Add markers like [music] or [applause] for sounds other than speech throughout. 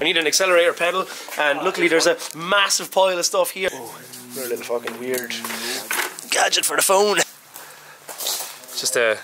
I need an accelerator pedal, and luckily there's a massive pile of stuff here. Oh, another little fucking weird gadget for the phone. Just a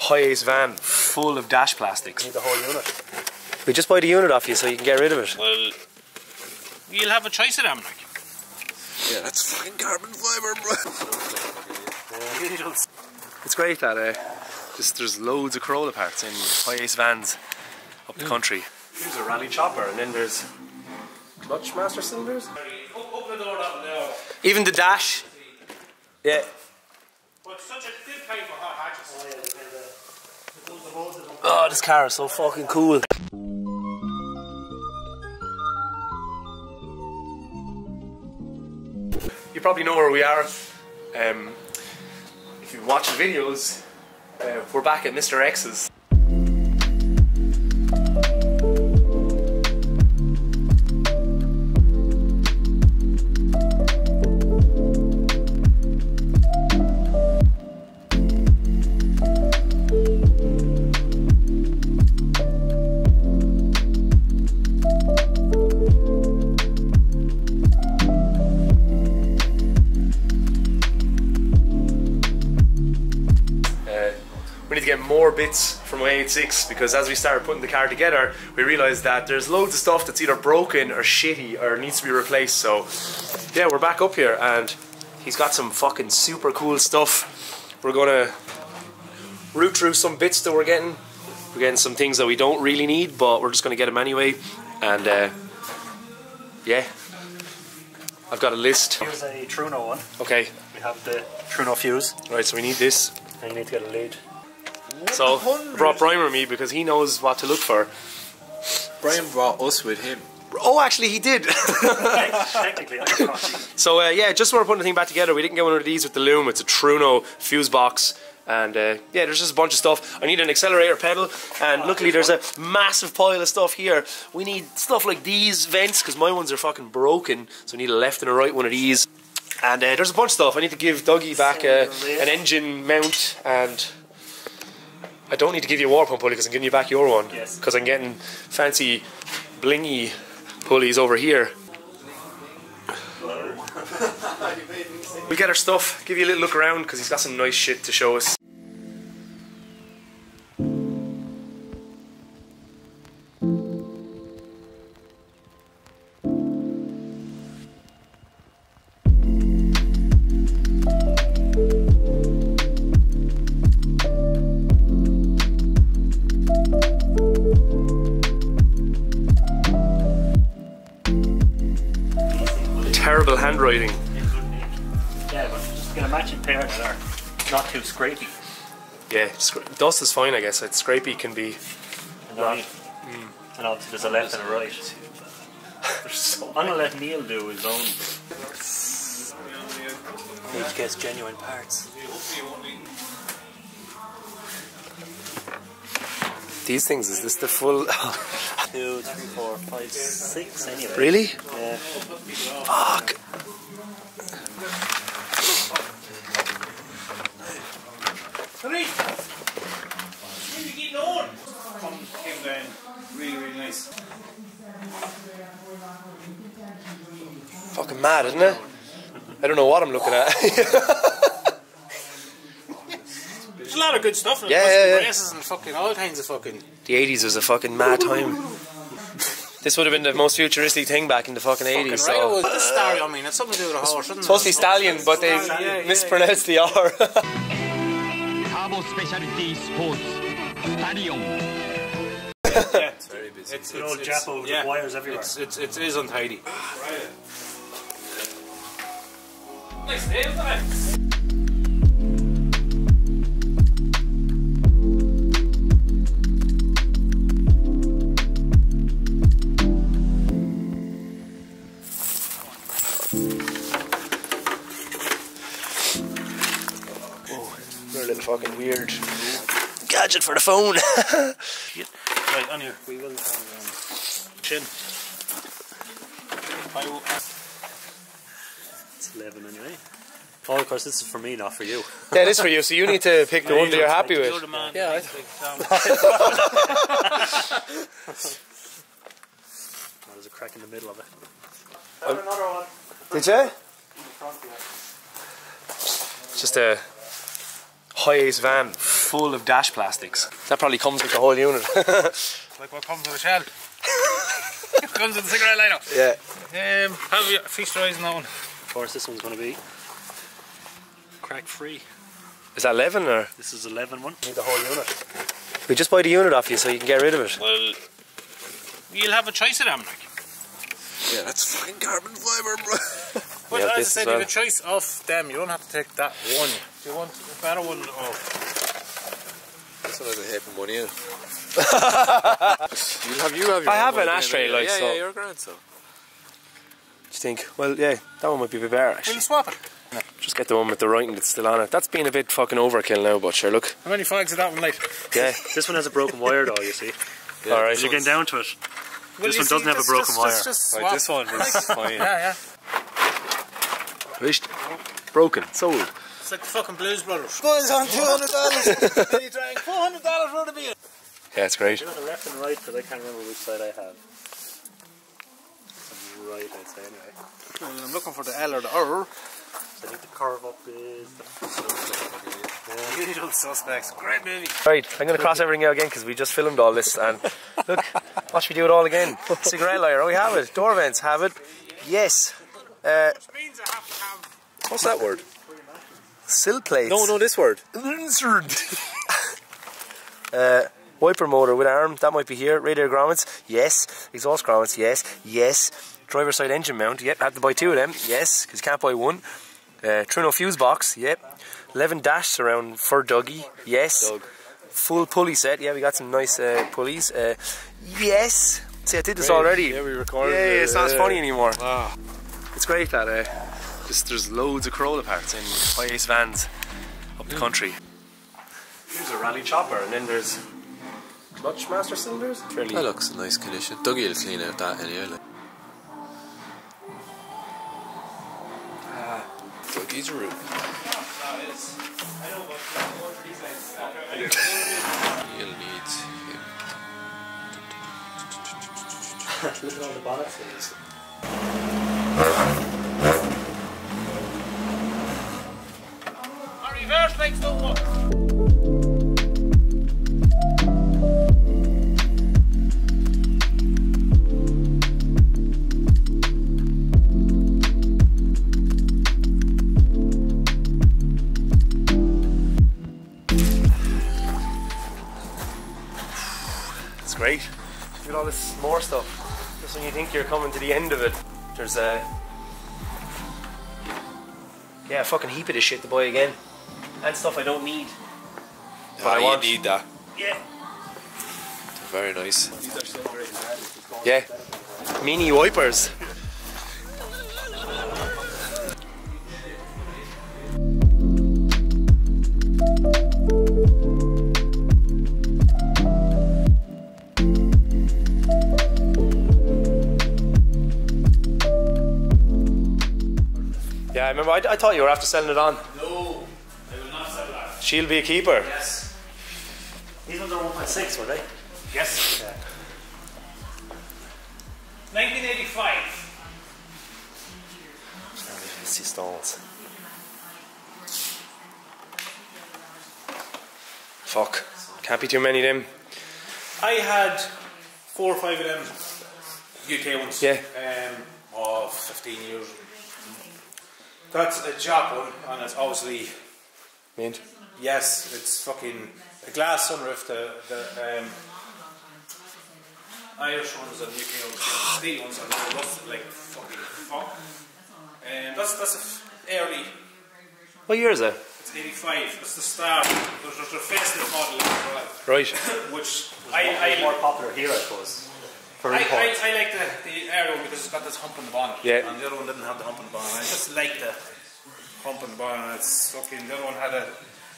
HiAce van full of dash plastics. Need the whole unit. We just buy the unit off you so you can get rid of it. Well, you'll have a choice of them, like. Yeah, that's fucking carbon fibre, bro. [laughs] It's great that uh, just there's loads of Corolla parts in HiAce vans up the country. Here's a rally chopper, and then there's clutch master cylinders. Open the door that one now. Even the dash. Yeah. But such a thin pipe for hot hatches. Oh, this car is so fucking cool. You probably know where we are. Um, if you watch the videos, uh, we're back at Mr. X's. More bits from Y86 because as we started putting the car together, we realised that there's loads of stuff that's either broken or shitty or needs to be replaced. So, yeah, we're back up here and he's got some fucking super cool stuff. We're gonna root through some bits that we're getting. We're getting some things that we don't really need, but we're just gonna get them anyway. And uh, yeah, I've got a list. Here's a Trueno one. Okay, We have the Trueno fuse, right, so we need this. and you need to get a lead. So I brought Brian with me because he knows what to look for. Brian brought us with him. Oh, actually, he did. [laughs] Technically, I can cross you. so uh, yeah, just when we're putting the thing back together, we didn't get one of these with the loom. It's a Trueno fuse box. And uh, yeah, there's just a bunch of stuff. I need an accelerator pedal, and luckily there's a massive pile of stuff here. We need stuff like these vents because my ones are fucking broken, so I need a left and a right one of these. And uh, there's a bunch of stuff. I need to give Dougie back uh, an engine mount, and I don't need to give you a water pump pulley because I'm giving you back your one. Yes. Because I'm getting fancy blingy pulleys over here. [laughs] We get our stuff, give you a little look around because he's got some nice shit to show us. Yeah, but just get a matching pair that are not too scrapey. Yeah, scra- dust is fine, I guess. It's scrapey can be. And, then- mm. and obviously there's a left and a right. I'm gonna let Neil do his own. Each gets genuine parts. These things, is this the full. [laughs] Two, three, four, five, six anyway. really? Yeah. Fuck. Three. When you getting on? Come, came down. Really, really nice. Fucking mad, isn't it? I don't know what I'm looking at. There's a lot of good stuff in it. Yeah, yeah, yeah. Races and fucking all kinds of fucking. the 80s was a fucking mad time. This would have been the most futuristic thing back in the fucking 80s. Fucking So. right. What's the story? I mean, it's something to do with a horse, isn't it? Supposed to be stallion, but they Yeah, yeah, mispronounced the R. [laughs] カーボスペシャリティスポーツスタリオン Yeah. Very busy. It's, Good it's, old it's, Japo with yeah. wires everywhere. It's, it's, it is untidy. Nice day, isn't it? charge it for the phone. yep. [laughs] Right, on here. We will have um, chin. It's 11 anyway. Oh, of course, this is for me, not for you. [laughs] yeah, it is for you, so you need to [laughs] pick the one that you're happy with. yeah. oh, there's a crack in the middle of it. Um, another one. Did you? Just a HiAce van full of dash plastics. That probably comes with the whole unit. [laughs] Like what comes with a shell. [laughs] comes with a cigarette lighter. yeah. Um, have you feast rise one? Of course, this one's going to be crack free. Is that Levin or? This is Levin one. Need the whole unit. We just buy the unit off you so you can get rid of it. Well, you'll have a choice of them, like. Yeah, that's fucking carbon fiber, bro. Well, Yeah, as I said, as you have a choice of them. You don't have to take that one. Do you want a better one? Oh, That's what I hate from you have you have your I have an ashtray, like, yeah, so- yeah, you're grand, so. Do you think? Well, yeah, that one might be a bit better actually. we'll swap it. Just get the one with the writing that's still on it. That's been a bit fucking overkill now, but sure, look. How many flags is that one like? Yeah. [laughs] This one has a broken wire though, you see. [laughs] All right. As you're getting down to it. Well, This one doesn't have a broken just, wire. Just, just Right, this one is fine. [laughs] Yeah, yeah. Wished. Broken. Sold. It's like the fucking Blues Brothers. Boys on two hundred dollars. [laughs] and he drank four hundred dollars worth of beer. Yeah, it's great. Do the left and right because I can't remember which side I have. Some right, I'd say anyway. I'm looking for the L or the R. So I think the curve up is the Usual suspects. Great movie. Right, I'm going to cross everything out again because we just filmed all this and [laughs] look, watch me do it all again. Cigarette lighter, oh we have it. Door vents, have it. Yes. Uh, means I have to have. What's that word? Sill plates. No, no, this word. [laughs] uh, wiper motor with arm, that might be here. Radiator grommets, yes. Exhaust grommets, yes. Yes. Driver side engine mount, yep. Had to buy two of them, yes, because you can't buy one. Uh, Trueno fuse box, yep. Levin dash surround for Dougie, yes. Doug. Full pulley set, yeah, we got some nice uh, pulleys. Uh, yes. See, I did this already. Yeah, we recorded Yeah, yeah, it, it's not yeah. funny anymore. Ah. It's great that uh, just there's loads of Corolla parts in HiAce vans up the country. Here's a rally chopper, and then there's clutch master cylinders. Fairly. That looks in nice condition. Dougie will clean out that anyway. Like. Ah, Dougie's room. [laughs] You'll need him. [laughs] Look at all the bonnet legs don't work. It's great. Look at all this more stuff. Just when you think you're coming to the end of it, there's a yeah, a fucking heap of this shit to buy again, and stuff I don't need. But I want. you need that. Yeah. Very nice. Yeah. Mini wipers. Yeah, I remember. I, I thought you were after selling it on. She'll be a keeper. Yes. These ones are 1.6, were they? Yes. 1985. See stalls. Fuck. Can't be too many of them. I had four or five of them UK ones. Yeah. Um, of 15 years. That's a job one, and it's obviously Mint. Yes, it's fucking a glass sunroof. The the um, Irish ones and UK ones, the steel ones, and they're rusted like fucking fuck. Um, that's that's a f- early. What year is it? It's 85. It's the start. There's, there's a facelift model as well, Right. [laughs] which I I more popular here, I suppose. I. I, I like the, the Aero because it's got this hump on the bonnet. Yeah. And the other one didn't have the hump on the bonnet. I just like the hump on the bonnet. It's fucking, the other one had a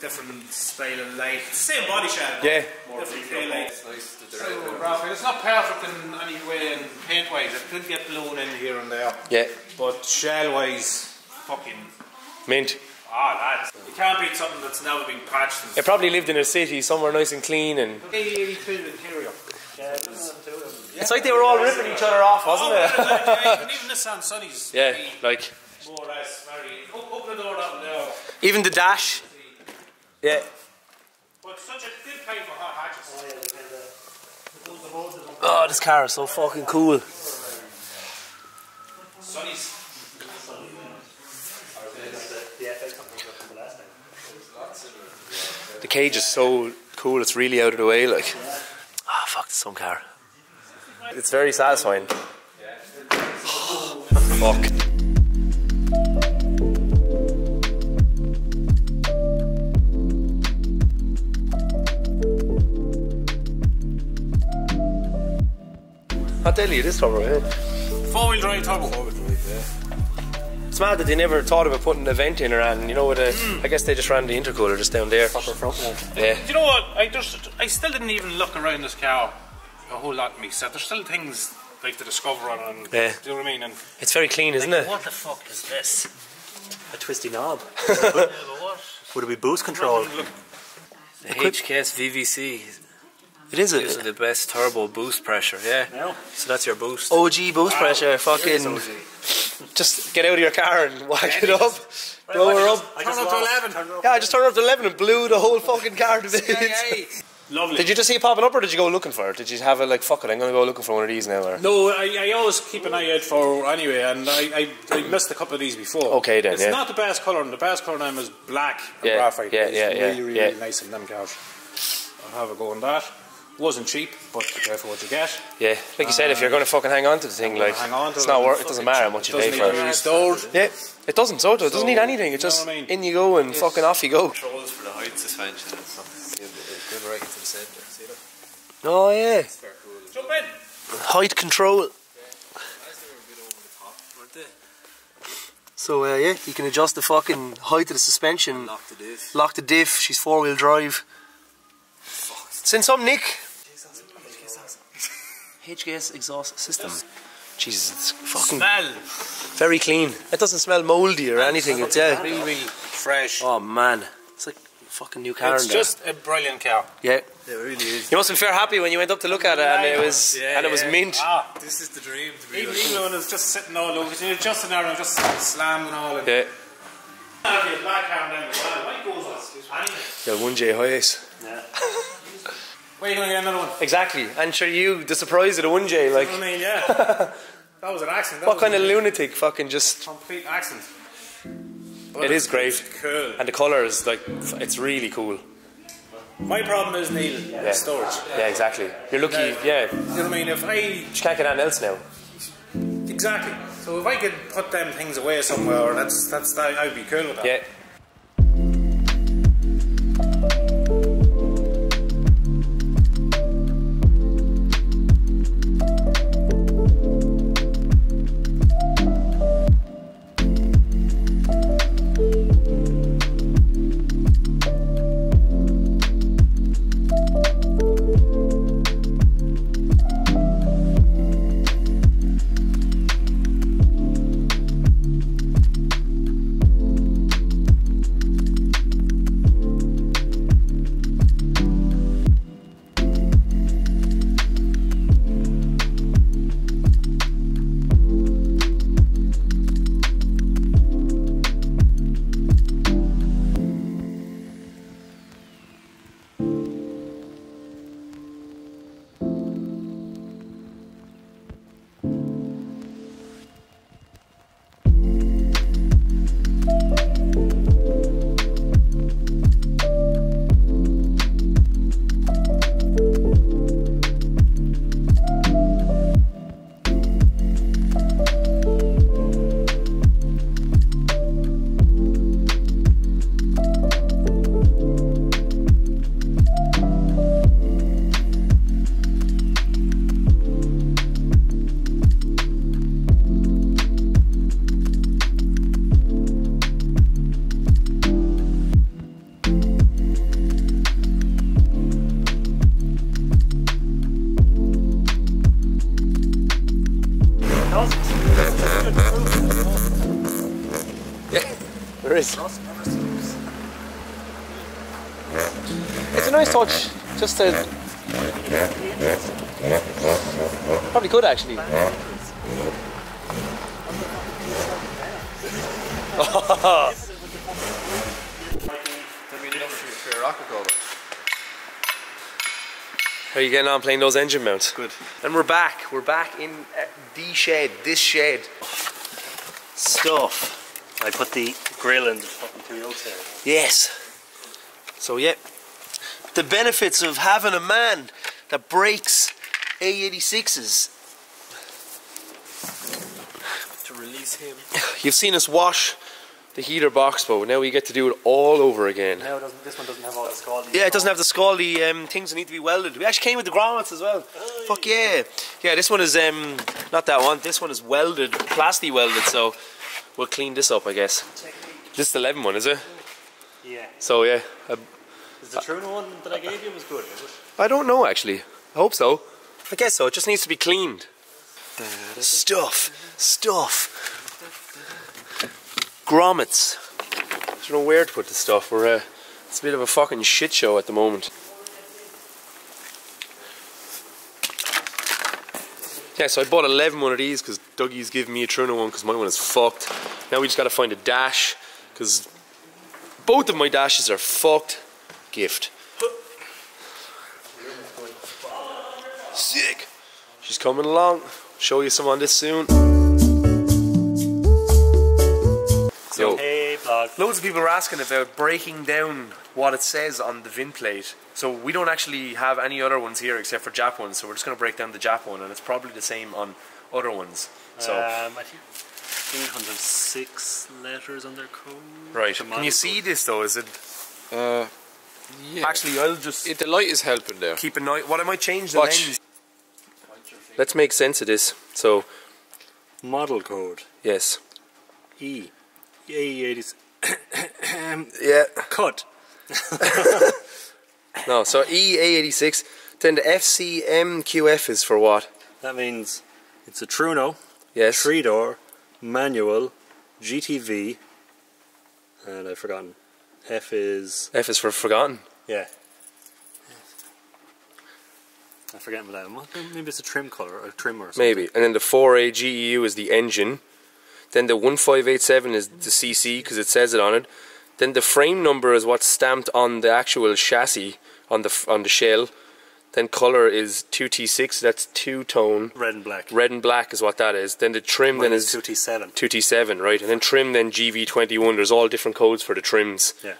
different style of light. Same body shadow. Yeah. Different tail light. So, Raphael, it's not perfect in any way in paint wise. It could get blown in here and there. Yeah. But shell wise, fucking. Mint. Ah, lads. You can't beat something that's never been patched. It probably lived in a city somewhere nice and clean and 82 interior. It's like they were all ripping each other off, wasn't Oh, it? yeah, even, even this on Sonny's. yeah, like More or less, very. Open the door down there. even the dash. Yeah. But such a good play for hot hatches. Oh, this car is so fucking cool. Sonny's. The cage is so cool. It's really out of the way. Like, ah, fuck, it's some car. It's very satisfying. Fuck. How deadly it is, Trevor, yeah. Four wheel drive turbo. It's mad that they never thought about putting a vent in or anything. You know, with a, mm. I guess they just ran the intercooler just down there. Yeah. Do you know what? I just, I still didn't even look around this car a whole lot in me set. There's still things like to discover on, and Yeah. do you know what I mean? And It's very clean, isn't it? What the fuck is this? A twisty knob. [laughs] Would it be boost control? The HKS VVC. It is Gives a the best turbo boost pressure, yeah. No. So that's your boost. OG boost pressure. Fucking just get out of your car and whack it up, blow her up. Turn just up to 11. up. Yeah, I just turned up to 11 and blew the whole fucking car to bits. [laughs] Lovely. Did you just see it popping up or did you go looking for it? Did you have it like, fuck it, I'm going to go looking for one of these now? Or? No, I, I always keep an eye out for anyway, and I, I, I missed a couple of these before. Okay then, It's yeah. not the best colour, and the best colour now is black and Yeah, graphite. yeah, It's yeah, yeah, really, really yeah. nice in them cars. I'll have a go on that. Wasn't cheap, but be careful what you get. Yeah, like you said, if you're going to fucking hang on to the thing, like, Hang on to it's it not and worth it, fucking doesn't matter how much you pay doesn't for need to be it. restored. Yeah, it doesn't, so it doesn't need So, anything, it you know just, I mean? in you go and fucking off you go. Controls for the height suspension and stuff. Give it good right into the centre. See that? Oh yeah, Jump in. height control. As they were a bit over the top, weren't they? So uh, yeah, you can adjust the fucking height of the suspension. Lock the diff. Lock the diff. She's four wheel drive. Send some Nick. HKS exhaust system. Jesus, it's fucking Smell. very clean. It doesn't smell mouldy or anything. It's yeah. Really, really fresh. Oh man, it's like a fucking new car it's in there. just a brilliant car. yeah. It really is. You must have been fair happy when you went up to look at it and it was Yeah, and it was yeah. mint. Ah, This is the dream to be even, like. even when it's just sitting all over, you just in there just slammed and all. And Yeah. have your black car then as well. Why goes on? Anyway. Yeah, one J highs. Where are you going to get another one? Exactly. And sure you the surprise of the one J, like I mean, yeah. [laughs] that was an accident. That what kind of lunatic fucking just complete accident. But It is great. Cool. and the colour is like it's really cool. My problem is Neil, Yeah. storage. Yeah, exactly. You're lucky, yeah. You You know what I mean? If I just can't get anything else now. exactly, so if I could put them things away somewhere, that's that's that, I'd be cool with that. Yeah. Probably could actually. [laughs] How are you getting on playing those engine mounts? Good. And we're back. We're back in uh, the shed, this shed. Stuff. I put the grill in the fucking two yolks there. Yes. So yeah, the benefits of having a man that breaks AE86s. To release him. [sighs] You've seen us wash the heater box, but now we get to do it all over again. No, doesn't, this one doesn't have all the scaldy. Yeah, it doesn't have the scaldy um, things that need to be welded. We actually came with the grommets as well. Fuck yeah. Yeah, this one is, um, not that one, this one is welded, plasti welded, so we'll clean this up, I guess. This is the Levin one, is it? Yeah. So yeah, Is the Trueno one that I gave you was good? it? I don't know actually. I hope so. I guess so. It just needs to be cleaned. Stuff, stuff. Grommets. I don't know where to put the stuff. We're uh, it's a bit of a fucking shit show at the moment. Yeah, so I bought Levin one of these because Dougie's giving me a Trueno one because my one is fucked. Now we just got to find a dash because both of my dashes are fucked. Gift. Sick. She's coming along. Show you some on this soon. Yo, Hey, blog. loads of people are asking about breaking down what it says on the VIN plate. So we don't actually have any other ones here except for Jap ones. So we're just going to break down the Jap one, and it's probably the same on other ones. So um, I think 306 letters on their code. right, The can you see this though? Is it Uh, yeah. actually? I'll just It, the light is helping there. keep an eye. What am I might change the Watch. lens. Let's make sense of this. So Model code yes, E. A80. [coughs] Um, yeah. Cut. [laughs] No, so E EA86. Then the FCMQF is for what? That means it's a Trueno, Yes. three door, manual, GTV, and I've forgotten. F is F is for forgotten. yeah. I forget about that. What- Maybe it's a trim color or a trim or something. Maybe. And then the 4A GEU is the engine. Then the 1587 is the CC because it says it on it. Then the frame number is what's stamped on the actual chassis on the on the shell. Then color is 2T6, that's two tone. Red and black. Red and black is what that is. Then the trim Mine then is is 2T7. 2T7, right? And then trim then GV21. There's all different codes for the trims. Yeah.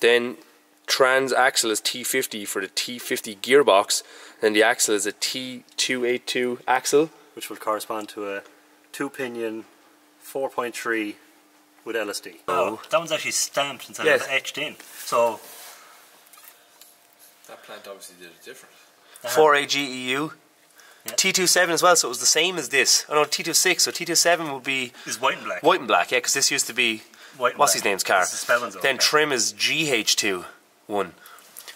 Then trans axle is T50 for the T50 gearbox. Then the axle is a T282 axle. Which will correspond to a two pinion 4.3 with LSD. Oh, that one's actually stamped instead Yes. of etched in. So That plant obviously did it different. 4A uh-huh. GEU. Yeah. T27 as well, so it was the same as this. Oh no, T26, so T27 would be is white and black. white and black, yeah, because this used to be. White and What's black. his name's car? This is Spellman's old Then car. trim is GH2 1.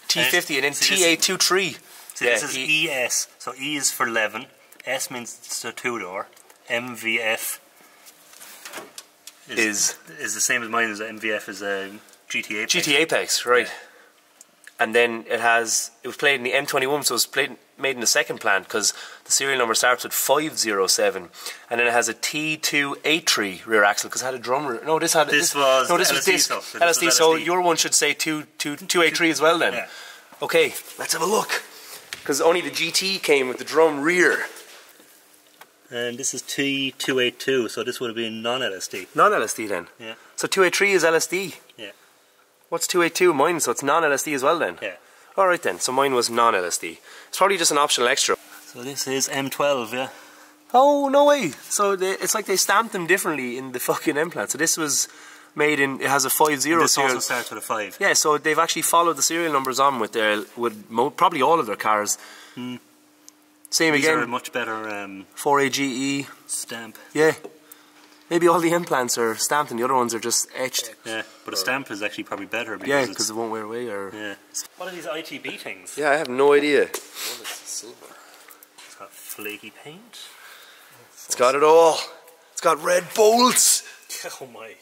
T50 and then see, this- TA23. So yeah, this is E- ES. So E is for Levin. S means it's a two door. MVF Is- is the same as mine. Is MVF is a GTA. GT Apex, right. And then it has, it was played in the M21, so it was played, made in the second plant because the serial number starts with 507. And then it has a T283 rear axle because it had a drum. Rear, no, this had This was no, this was LSD disc. stuff. This LSD, was so LSD. your one should say 2, 2, 283 as well then. Yeah. Okay, let's have a look. Because only the GT came with the drum rear. And this is T282. So this would have been non LSD. Non LSD then. Yeah. So 283 is LSD. Yeah. What's 282? Mine, so it's non LSD as well then. Yeah. Alright then, so mine was non LSD. It's probably just an optional extra. So this is M12. Yeah. Oh, no way. So they, it's like they stamped them differently in the fucking implant. So this was made in, it has a 5 0 This serial. also starts with a five. Yeah, so they've actually followed the serial numbers on with their, with mo- probably all of their cars. Same Hmm. These are a again, much better um, 4AGE. stamp. Yeah. Maybe all the implants are stamped and the other ones are just etched. Yeah, but a stamp is actually probably better because Yeah, because it won't wear away or. yeah. What are these ITB things? Yeah, I have no idea. Oh, One is silver. It's got flaky paint. It's got it all. It's got red bolts. [laughs] Oh my.